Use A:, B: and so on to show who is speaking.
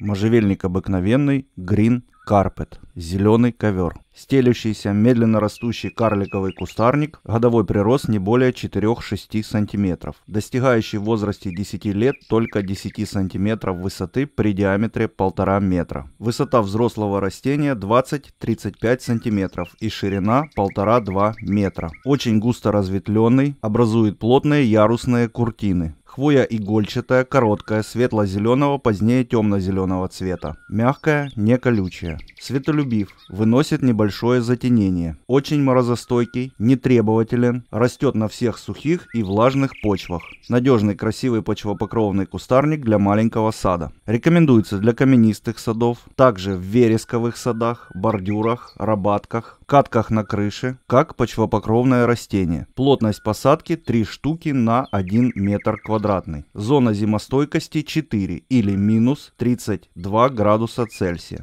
A: Можжевельник обыкновенный, грин карпет, зеленый ковер. Стелющийся, медленно растущий карликовый кустарник, годовой прирост не более 4-6 см, достигающий в возрасте 10 лет только 10 см высоты при диаметре 1,5 метра. Высота взрослого растения 20-35 см и ширина 1,5-2 метра. Очень густо разветвленный, образует плотные ярусные куртины. Хвоя игольчатая, короткая, светло-зеленого, позднее темно-зеленого цвета. Мягкая, не колючая. Светолюбив, выносит небольшое затенение. Очень морозостойкий, нетребователен, растет на всех сухих и влажных почвах. Надежный, красивый почвопокровный кустарник для маленького сада. Рекомендуется для каменистых садов, также в вересковых садах, бордюрах, рабатках, катках на крыше, как почвопокровное растение. Плотность посадки 3 штуки на 1 метр квадратный. Зона зимостойкости 4 или минус 32 градуса Цельсия.